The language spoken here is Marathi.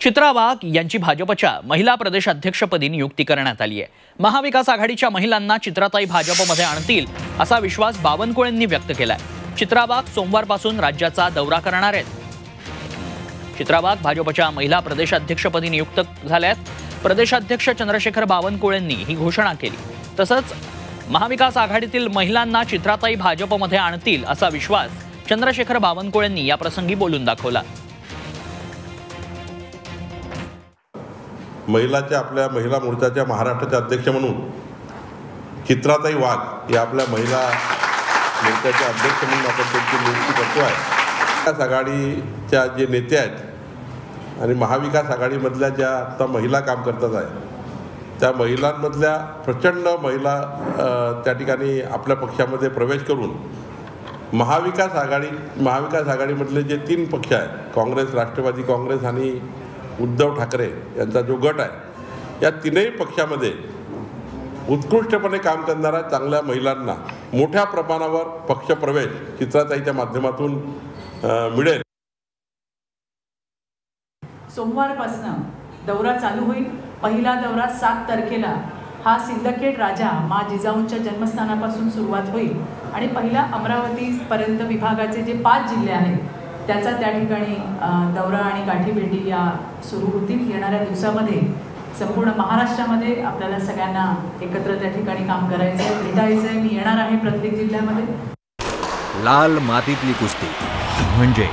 चित्रा वाघ यांची भाजपच्या महिला प्रदेशाध्यक्षपदी नियुक्ती करण्यात आली आहे. महाविकास आघाडीच्या महिलांना चित्राताई भाजपमध्ये आणतील असा विश्वास बावनकुळेंनी व्यक्त केलाय. चित्रा वाघ सोमवारपासून राज्याचा दौरा करणार आहेत. चित्रा वाघ भाजपच्या महिला प्रदेशाध्यक्षपदी नियुक्त झाल्यात. प्रदेशाध्यक्ष चंद्रशेखर बावनकुळेंनी ही घोषणा केली. तसंच महाविकास आघाडीतील महिलांना चित्राताई भाजपमध्ये आणतील असा विश्वास चंद्रशेखर बावनकुळेंनी याप्रसंगी बोलून दाखवला. महिलाच्या आपल्या महिला मोर्चाच्या महाराष्ट्राच्या अध्यक्ष म्हणून चित्राताई वाघ या आपल्या महिला मोर्चाच्या अध्यक्ष म्हणून आपण त्यांची नियुक्ती करतो आहे. महाविकास आघाडीच्या जे नेते आहेत आणि महाविकास आघाडीमधल्या ज्या आता महिला काम करतात आहे त्या महिलांमधल्या प्रचंड महिला त्या ठिकाणी आपल्या पक्षामध्ये प्रवेश करून महाविकास आघाडी महाविकास आघाडीमधले जे तीन पक्ष आहेत काँग्रेस राष्ट्रवादी काँग्रेस आणि उद्धव ठाकरे यांचा जो गट आहे या तीनही पक्षामध्ये उत्कृष्टपणे काम करणाऱ्या चांगल्या महिलांना मोठ्या प्रमाणावर पक्षप्रवेश चित्राताईच्या माध्यमातून मिळेल. सोमवारपासनं दौरा चालू होईल. पहिला दौरा सात तारखेला. हा सिंदखेड राजा मा जिजाऊंच्या जन्मस्थानापासून सुरुवात होईल. आणि पहिला अमरावतीपर्यंत विभागाचे जे पाच जिल्हे आहेत त्याचा त्या ठिकाणी दौरा आणि गाठीभेटी या सुरू होतील. येणाऱ्या दिवसामध्ये संपूर्ण महाराष्ट्रामध्ये आपल्याला सगळ्यांना एकत्र त्या ठिकाणी काम करायचं आहे भेटायचं आहे मी येणार आहे प्रत्येक जिल्ह्यामध्ये. लाल मातीतली कुस्ती. म्हणजे